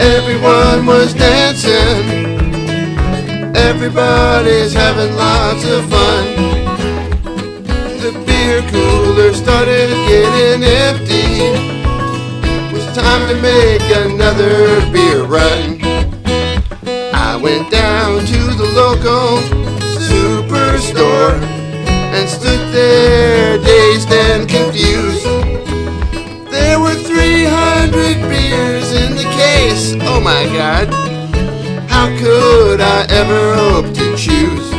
Everyone was dancing. Everybody's having lots of fun. The beer cooler started getting empty. It was time to make another beer run. I went down to the local superstore and stood there case. Oh my god. How could I ever hope to choose?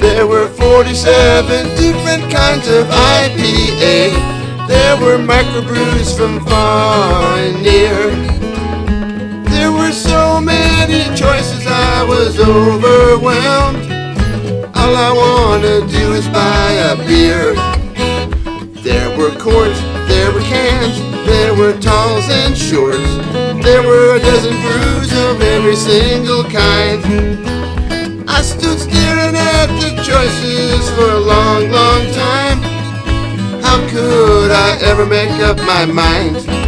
There were 47 different kinds of IPA. There were microbrews from far and near. There were so many choices, I was overwhelmed. All I wanna do is buy a beer. There were quarts, there were cans, were talls and shorts. There were a dozen brews of every single kind. I stood staring at the choices for a long, long time. How could I ever make up my mind?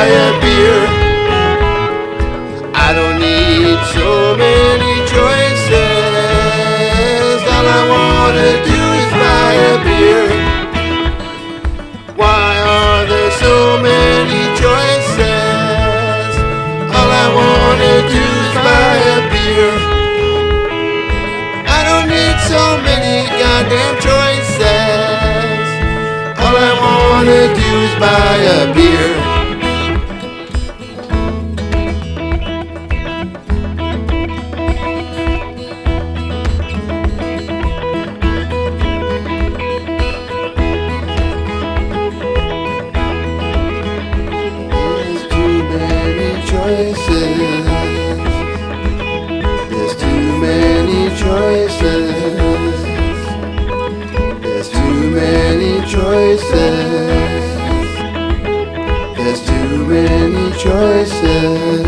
Buy a beer. I don't need so many choices. All I wanna do is buy a beer. Why are there so many choices? All I wanna do is buy a beer. I don't need so many goddamn choices. All I wanna do is buy a beer. There's too many choices. There's too many choices. There's too many choices.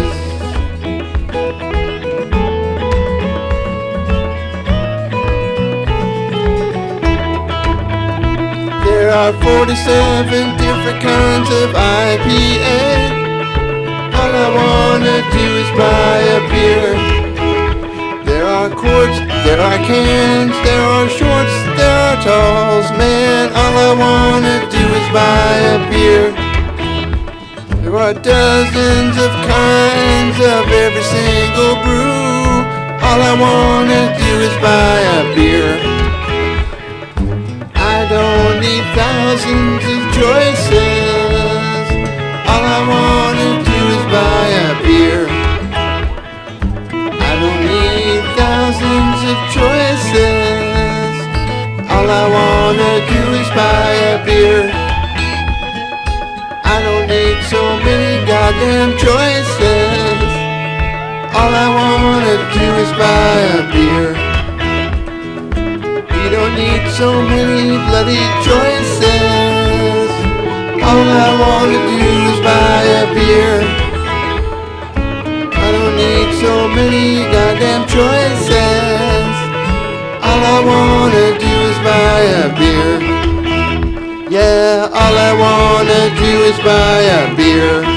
There are 47 different kinds of IPA. All I wanna do is buy a beer. There are quarts, there are cans, there are shorts, there are talls. Man, all I wanna do is buy a beer. There are dozens of kinds of every single brew. All I wanna goddamn choices. All I wanna do is buy a beer. We don't need so many bloody choices. All I wanna do is buy a beer. I don't need so many goddamn choices. All I wanna do is buy a beer. Yeah, all I wanna do is buy a beer.